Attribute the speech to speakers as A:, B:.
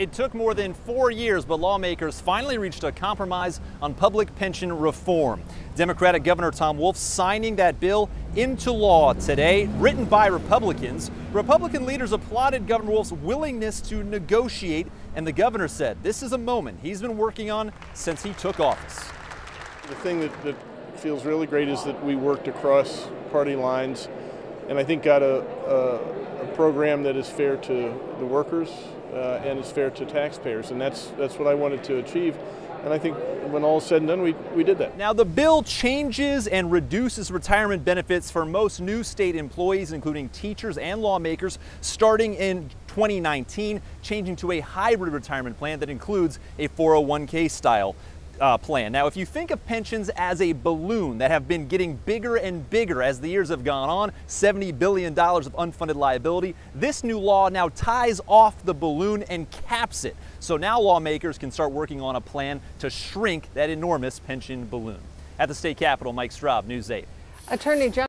A: It took more than four years, but lawmakers finally reached a compromise on public pension reform. Democratic Governor Tom Wolf signing that bill into law today, written by Republicans. Republican leaders applauded Governor Wolf's willingness to negotiate, and the governor said this is a moment he's been working on since he took office.
B: The thing that, that feels really great is that we worked across party lines and I think got a, a, a program that is fair to the workers uh, and is fair to taxpayers. And that's, that's what I wanted to achieve. And I think when all is said and done, we, we did that.
A: Now, the bill changes and reduces retirement benefits for most new state employees, including teachers and lawmakers, starting in 2019, changing to a hybrid retirement plan that includes a 401k style uh, plan. Now, if you think of pensions as a balloon that have been getting bigger and bigger as the years have gone on, $70 billion of unfunded liability, this new law now ties off the balloon and caps it. So now lawmakers can start working on a plan to shrink that enormous pension balloon. At the state capitol, Mike Straub, News 8.
C: Attorney General